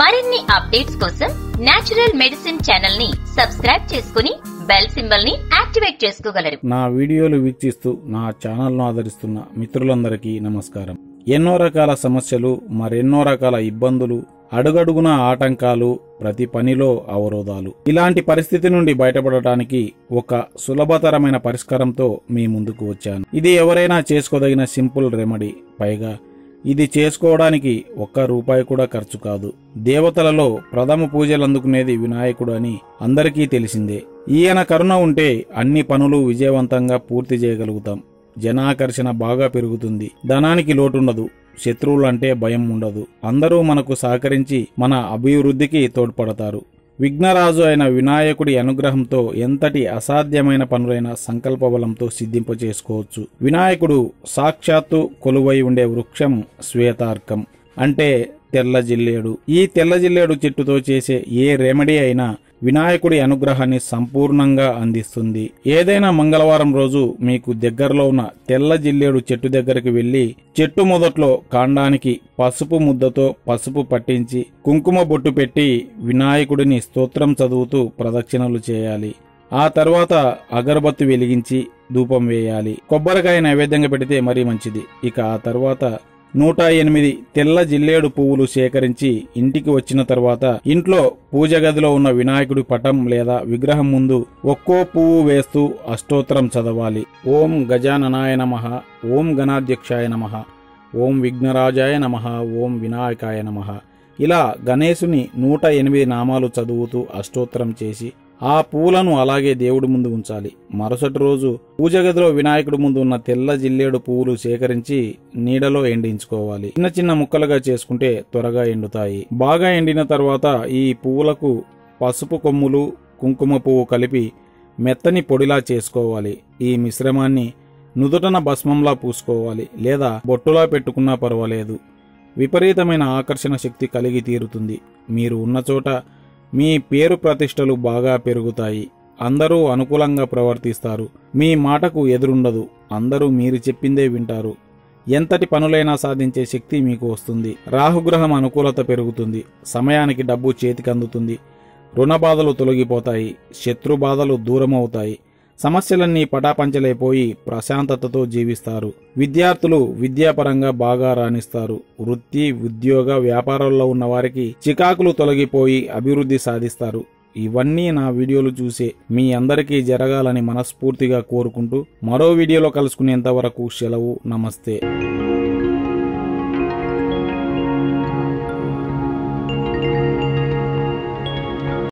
మరిన్ని అప్డేట్స్ కోసం natural medicine ఛానల్ని సబ్స్క్రైబ్ చేసుకుని బెల్ సింబల్ని యాక్టివేట్ చేసుకోగలరు. నా వీడియోలు వీక్షిస్తూ నా ఛానల్ను ఆదరిస్తున్న మిత్రులందరికీ నమస్కారం. ఎన్నో రకాల సమస్యలు మరెన్నో రకాల ఇబ్బందులు అడుగడుగున ఆటంకాలు ప్రతి పనిలో అవరోధాలు. ఇలాంటి పరిస్థితి నుండి బయటపడటానికి ఒక సులభతరమైన పరిష్కారంతో మీ ముందుకు వచ్చాను. ఇది ఎవరైనా చేసుకోదగిన సింపుల్ రెమెడీ. పైగా ఇది చేసుకోవడానికి ఒక్క రూపాయి కూడా ఖర్చు కాదు. దేవతలలో ప్రథమ పూజలు అందుకునేది వినాయకుడు అని అందరికీ తెలిసిందే. ఈయన కరుణ ఉంటే అన్ని పనులు విజయవంతంగా పూర్తి చేయగలుగుతాం. జనాకర్షణ బాగా పెరుగుతుంది. ధనానికి లోటుండదు. శత్రువులంటే భయం ఉండదు. అందరూ మనకు సహకరించి మన అభివృద్ధికి తోడ్పడతారు. విఘ్నరాజు అయిన వినాయకుడి అనుగ్రహంతో ఎంతటి అసాధ్యమైన పనులైన సంకల్పబలంతో సిద్ధింప సిద్ధింపచేసుకోవచ్చు. వినాయకుడు సాక్షాత్తు కొలువై ఉండే వృక్షం శ్వేతార్కం. అంటే తెల్ల జిల్లేడు. ఈ తెల్ల జిల్లేడు చెట్టుతో చేసే ఏ రెమెడీ అయినా వినాయకుడి అనుగ్రహాన్ని సంపూర్ణంగా అందిస్తుంది. ఏదైనా మంగళవారం రోజు మీకు దగ్గరలో ఉన్న తెల్ల జిల్లేడు చెట్టు దగ్గరికి వెళ్ళి చెట్టు మొదట్లో కాండానికి పసుపు ముద్దతో పసుపు పట్టించి కుంకుమ బొట్టు పెట్టి వినాయకుడిని స్తోత్రం చదువుతూ ప్రదక్షిణలు చేయాలి. ఆ తర్వాత అగరబత్తి వెలిగించి ధూపం వేయాలి. కొబ్బరికాయ నైవేద్యంగా పెడితే మరీ మంచిది. ఇక ఆ తర్వాత నూట ఎనిమిది తెల్ల జిల్లేడు పువ్వులు సేకరించి ఇంటికి వచ్చిన తర్వాత ఇంట్లో పూజ గదిలో ఉన్న వినాయకుడి పటం లేదా విగ్రహం ముందు ఒక్కో పువ్వు వేస్తూ అష్టోత్తరం చదవాలి. ఓం గజాననాయ నమ ఓం గణాధ్యక్షాయ నమ ఓం విఘ్నరాజాయ నమ ఓం వినాయకాయ నమ. ఇలా గణేశుని నూట ఎనిమిది నామాలు చదువుతూ అష్టోత్తరం చేసి ఆ పూలను అలాగే దేవుడి ముందు ఉంచాలి. మరుసటి రోజు పూజ గదిలో వినాయకుడి ముందు ఉన్న తెల్ల జిల్లేడు పువ్వులు సేకరించి నీడలో ఎండించుకోవాలి. చిన్న చిన్న ముక్కలుగా చేసుకుంటే త్వరగా ఎండుతాయి. బాగా ఎండిన తర్వాత ఈ పువ్వులకు పసుపు కొమ్ములు కుంకుమ పువ్వు కలిపి మెత్తని పొడిలా చేసుకోవాలి. ఈ మిశ్రమాన్ని నుదుటన భస్మంలా పూసుకోవాలి. లేదా బొట్టులా పెట్టుకున్నా పర్వాలేదు. విపరీతమైన ఆకర్షణ శక్తి కలిగి తీరుతుంది. మీరు ఉన్న చోట మీ పేరు ప్రతిష్టలు బాగా పెరుగుతాయి. అందరూ అనుకూలంగా ప్రవర్తిస్తారు. మీ మాటకు ఎదురుండదు. అందరూ మీరు చెప్పిందే వింటారు. ఎంతటి పనులైనా సాధించే శక్తి మీకు వస్తుంది. రాహుగ్రహం అనుకూలత పెరుగుతుంది. సమయానికి డబ్బు చేతికి అందుతుంది రుణ బాధలు తొలగిపోతాయి. శత్రు బాధలు దూరమవుతాయి. సమస్యలన్నీ పటాపంచలైపోయి ప్రశాంతతతో జీవిస్తారు. విద్యార్థులు విద్యాపరంగా బాగా రాణిస్తారు. వృత్తి ఉద్యోగ వ్యాపారాల్లో ఉన్న వారికి చికాకులు తొలగిపోయి అభివృద్ధి సాధిస్తారు. ఇవన్నీ నా వీడియోలు చూసే మీ అందరికీ జరగాలని మనస్ఫూర్తిగా కోరుకుంటూ మరో వీడియోలో కలుసుకునేంత వరకు సెలవు నమస్తే.